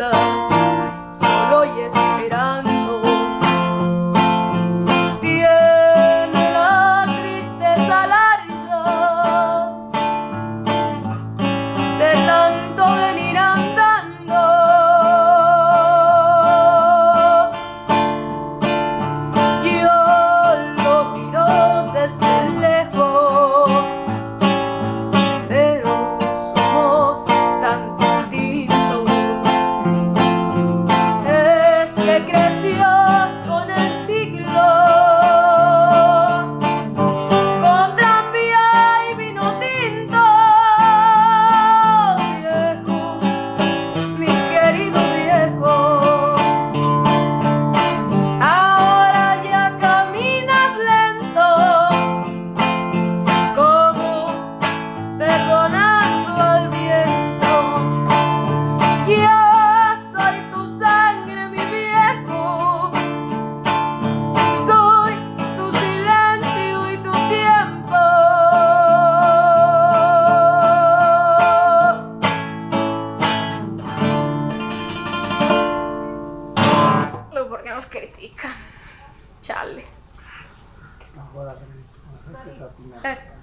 the creció. perché non scritica. Cialli. Ma guarda, una pezza è stata eh.